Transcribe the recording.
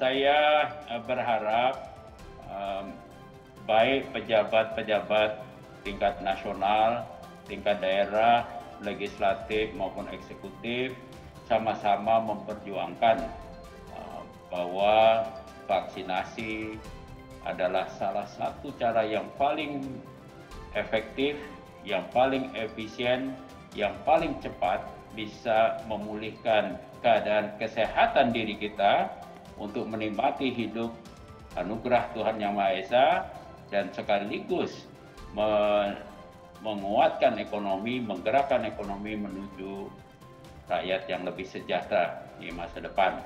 saya berharap baik pejabat pejabat tingkat nasional tingkat daerah legislatif maupun eksekutif sama sama memperjuangkan bahwa vaksinasi adalah salah satu cara yang paling efektif yang paling efisien yang paling cepat bisa memulihkan keadaan kesehatan diri kita untuk menikmati hidup anugerah Tuhan Yang Maha Esa dan sekaligus menguatkan ekonomi, menggerakkan ekonomi menuju rakyat yang lebih sejahtera di masa depan.